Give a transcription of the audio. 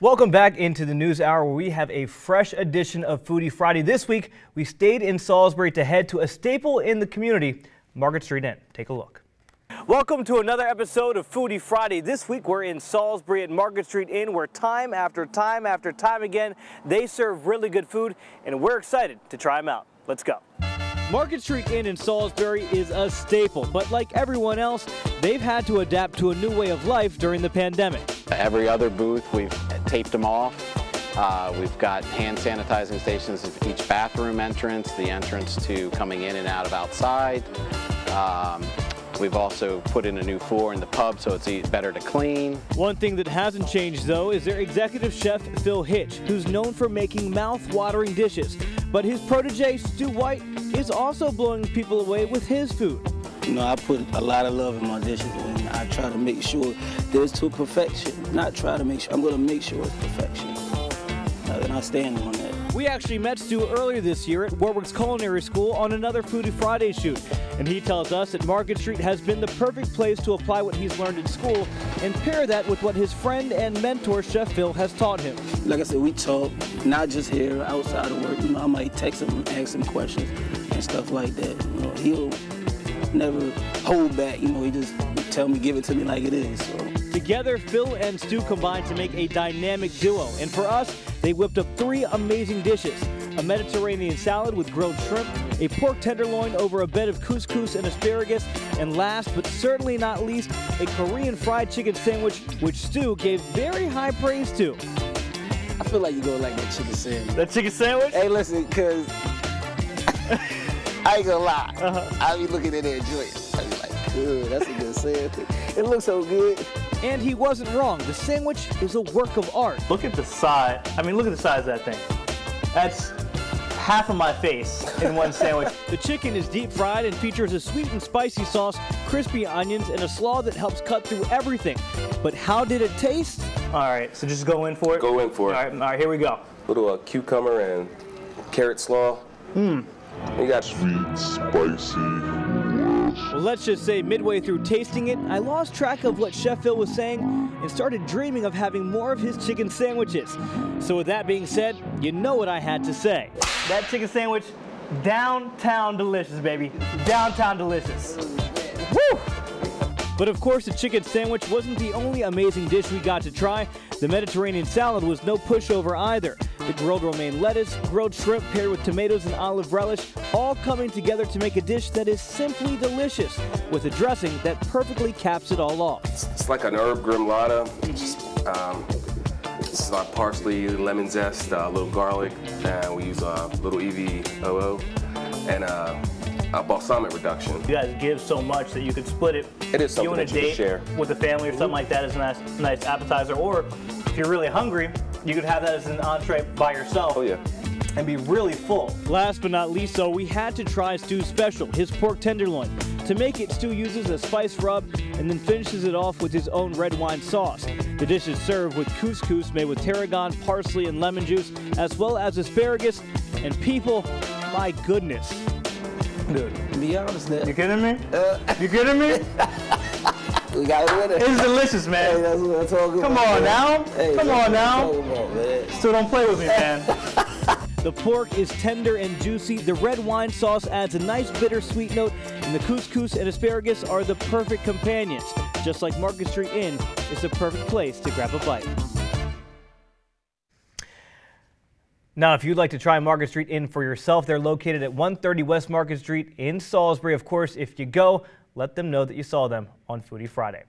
Welcome back into the news hour where we have a fresh edition of Foodie Friday. This week, we stayed in Salisbury to head to a staple in the community, Market Street Inn. Take a look. Welcome to another episode of Foodie Friday. This week we're in Salisbury at Market Street Inn where time after time after time again they serve really good food and we're excited to try them out. Let's go. Market Street Inn in Salisbury is a staple, but like everyone else, they've had to adapt to a new way of life during the pandemic. Every other booth, we've taped them off. Uh, we've got hand sanitizing stations at each bathroom entrance, the entrance to coming in and out of outside. Um, We've also put in a new floor in the pub so it's better to clean. One thing that hasn't changed though is their executive chef Phil Hitch, who's known for making mouth-watering dishes. But his protege Stu White is also blowing people away with his food. You know, I put a lot of love in my dishes and I try to make sure there's to perfection. Not try to make sure, I'm gonna make sure it's perfection. And I stand on that. We actually met Stu earlier this year at Wor-Wic's Culinary School on another Foodie Friday shoot. And he tells us that Market Street has been the perfect place to apply what he's learned in school and pair that with what his friend and mentor, Chef Phil, has taught him. Like I said, we talk, not just here, outside of work. You know, I might text him and ask him questions and stuff like that. You know, he'll never hold back. You know, he just tell me, give it to me like it is. So. Together, Phil and Stu combined to make a dynamic duo. And for us, they whipped up three amazing dishes. A Mediterranean salad with grilled shrimp, a pork tenderloin over a bed of couscous and asparagus, and last but certainly not least, a Korean fried chicken sandwich, which Stu gave very high praise to. I feel like you go like that chicken sandwich. That chicken sandwich? Hey, listen, because I ain't gonna lie. Uh -huh. I be looking at that joint. I be like, good, that's a good sandwich. It looks so good. And he wasn't wrong. The sandwich is a work of art. Look at the size. I mean, look at the size of that thing. That's half of my face in one sandwich. the chicken is deep fried and features a sweet and spicy sauce, crispy onions, and a slaw that helps cut through everything. But how did it taste? All right, so just go in for it? Go in for it. All right, all right here we go. A little uh, cucumber and carrot slaw. Mmm. You got sweet, spicy, well, let's just say midway through tasting it, I lost track of what Chef Phil was saying and started dreaming of having more of his chicken sandwiches. So with that being said, you know what I had to say. That chicken sandwich, downtown delicious, baby. Downtown delicious. Woo! But of course, the chicken sandwich wasn't the only amazing dish we got to try. The Mediterranean salad was no pushover either. The grilled romaine lettuce, grilled shrimp paired with tomatoes and olive relish, all coming together to make a dish that is simply delicious, with a dressing that perfectly caps it all off. It's like an herb gremolata. Um, is our parsley, lemon zest, a uh, little garlic, and we use a little EVOO, and uh, a balsamic reduction. You guys give so much that you could split it. It is something you that you date share. with the family or something like that as a nice, nice appetizer. Or if you're really hungry, you could have that as an entree by yourself. Oh yeah and be really full. Last but not least, though, we had to try Stu's special, his pork tenderloin. To make it, Stu uses a spice rub and then finishes it off with his own red wine sauce. The dish is served with couscous made with tarragon, parsley, and lemon juice, as well as asparagus. And people, my goodness, Dude, be honest now. You kidding me? Uh, you kidding me? we got it with it. It's delicious, man. Hey, that's what I'm talking Come about. on now. Hey, Come on now. About, Still don't play with me, man. the pork is tender and juicy. The red wine sauce adds a nice bittersweet note, and the couscous and asparagus are the perfect companions. Just like Market Street Inn, it's the perfect place to grab a bite. Now, if you'd like to try Market Street Inn for yourself, they're located at 130 West Market Street in Salisbury. Of course, if you go, let them know that you saw them on Foodie Friday.